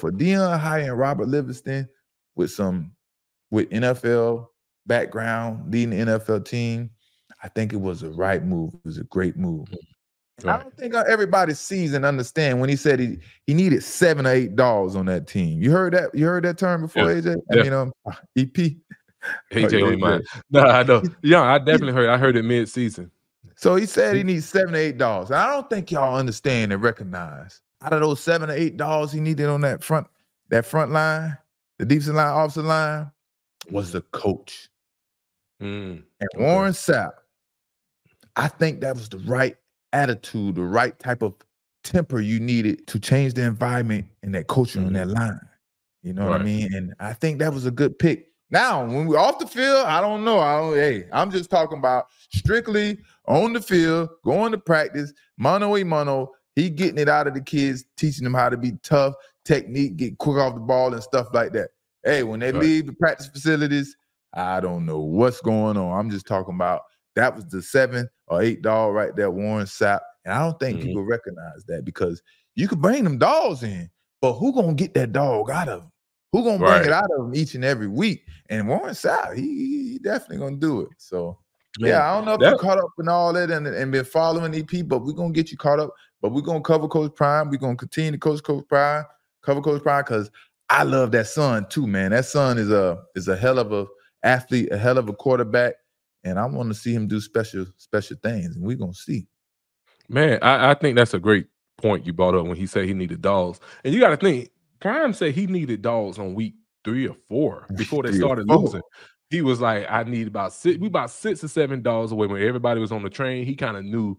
for Dion Deion and Robert Livingston with some with NFL background, leading the NFL team, I think it was the right move. It was a great move. Right. I don't think uh, everybody sees and understand when he said he he needed seven or eight dogs on that team. You heard that? You heard that term before, yeah. AJ? I yeah. mean, um, EP. AJ mine. No, I know. Yeah, I definitely heard. I heard it mid season. So he said he needs seven or eight dogs. I don't think y'all understand and recognize out of those seven or eight dogs he needed on that front that front line, the defensive line, offensive line, was the coach. Mm. And Warren Sapp, I think that was the right attitude, the right type of temper you needed to change the environment and that culture mm-hmm. on that line. You know right. what I mean? And I think that was a good pick. Now, when we're off the field, I don't know. I don't, hey, I'm just talking about strictly on the field, going to practice, mano a mano. He getting it out of the kids, teaching them how to be tough, technique, get quick off the ball, and stuff like that. Hey, when they right. leave the practice facilities, I don't know what's going on. I'm just talking about that was the seven or eight dog right there, Warren Sapp. And I don't think mm-hmm. people recognize that because you could bring them dogs in, but who gonna get that dog out of them? Who gonna bring right. it out of them each and every week? And Warren Sapp, he, he definitely gonna do it. So Man, yeah, I don't know if that, you caught up in all that and, and been following EP, but we're gonna get you caught up. But we're gonna cover Coach Prime. We're gonna continue to coach Coach Prime, cover Coach Prime, because I love that son too, man. That son is a is a hell of a athlete, a hell of a quarterback, and I want to see him do special special things, and we're gonna see. Man, I, I think that's a great point you brought up when he said he needed dogs, and you got to think Prime said he needed dogs on week three or four before they started losing. He was like, I need about six, we about six or seven dogs away. When everybody was on the train, he kind of knew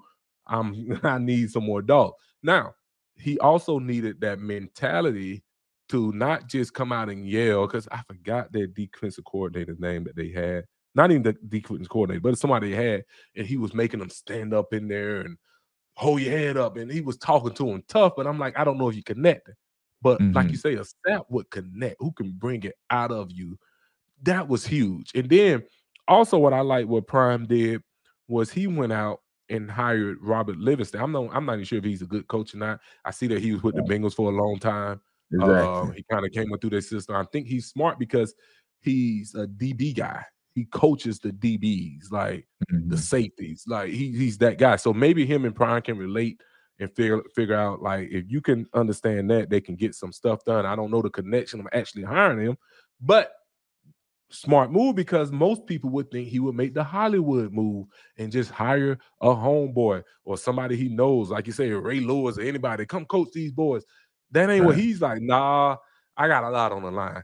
I'm I need some more dogs. Now, he also needed that mentality to not just come out and yell because I forgot their defensive coordinator's name that they had. Not even the defensive coordinator, but somebody they had, and he was making them stand up in there and hold your head up, and he was talking to them tough. But I'm like, I don't know if you connect. But mm-hmm. like you say, a snap would connect. Who can bring it out of you? That was huge. And then also, what I like what Prime did was he went out and hired Robert Livingston. I'm not, I'm not even sure if he's a good coach or not. I see that he was with the Bengals for a long time. Exactly. Uh, he kind of came up through their system. I think he's smart because he's a DB guy. He coaches the DBs, like mm-hmm. the safeties. Like he, he's that guy. So maybe him and Prime can relate and figure figure out like if you can understand that they can get some stuff done. I don't know the connection of actually hiring him, but smart move because most people would think he would make the Hollywood move and just hire a homeboy or somebody he knows, like you say, Ray Lewis or anybody, come coach these boys. That ain't right. what he's like. Nah, I got a lot on the line.